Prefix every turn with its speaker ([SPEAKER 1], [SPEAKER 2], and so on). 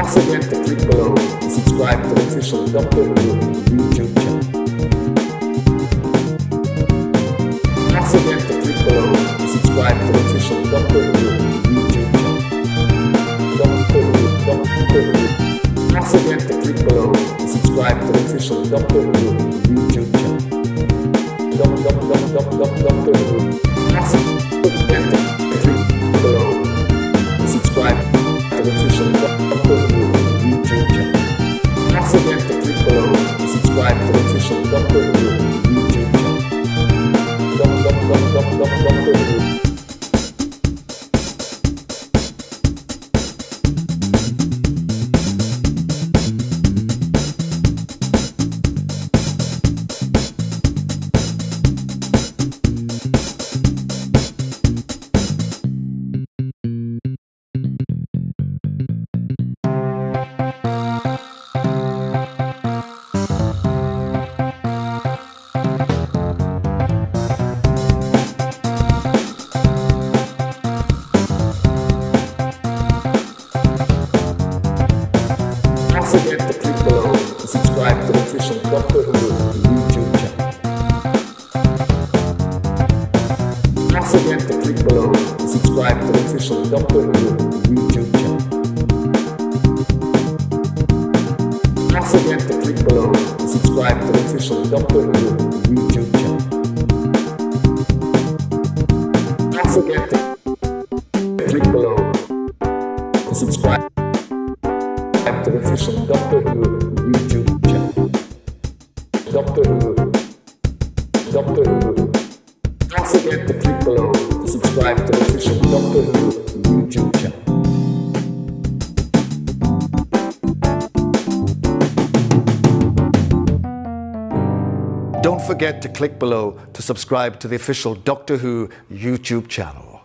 [SPEAKER 1] Don't forget to click below to subscribe to the official Doctor Who YouTube channel. Don't forget to click below to subscribe to the official Doctor Who YouTube channel. Doctor Who. Don't forget to click below to subscribe to the official Doctor Who YouTube channel. Subscribe to the official Doctor Who subscribe to the official Doctor Who YouTube channel. Don't forget to click below to subscribe to the official Doctor Who YouTube channel. Don't forget to click below to subscribe to the official Doctor Who YouTube channel. Don't forget to click below to subscribe to the official Doctor Who Doctor Who. Don't forget to click below to subscribe to the official Doctor Who YouTube channel.
[SPEAKER 2] Don't forget to click below to subscribe to the official Doctor Who YouTube channel.